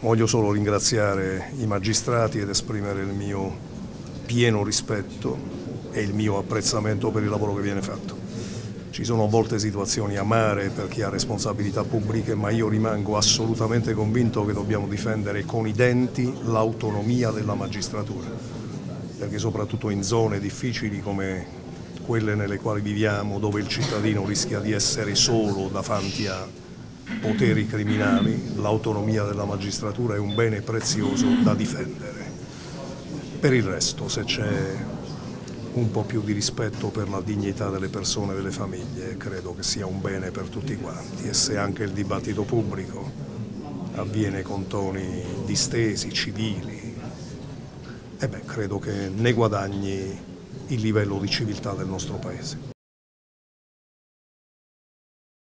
Voglio solo ringraziare i magistrati ed esprimere il mio pieno rispetto e il mio apprezzamento per il lavoro che viene fatto. Ci sono a volte situazioni amare per chi ha responsabilità pubbliche, ma io rimango assolutamente convinto che dobbiamo difendere con i denti l'autonomia della magistratura, perché soprattutto in zone difficili come quelle nelle quali viviamo, dove il cittadino rischia di essere solo davanti a poteri criminali, l'autonomia della magistratura è un bene prezioso da difendere. Per il resto, se c'è un po' più di rispetto per la dignità delle persone e delle famiglie, credo che sia un bene per tutti quanti e se anche il dibattito pubblico avviene con toni distesi, civili, eh beh, credo che ne guadagni il livello di civiltà del nostro Paese.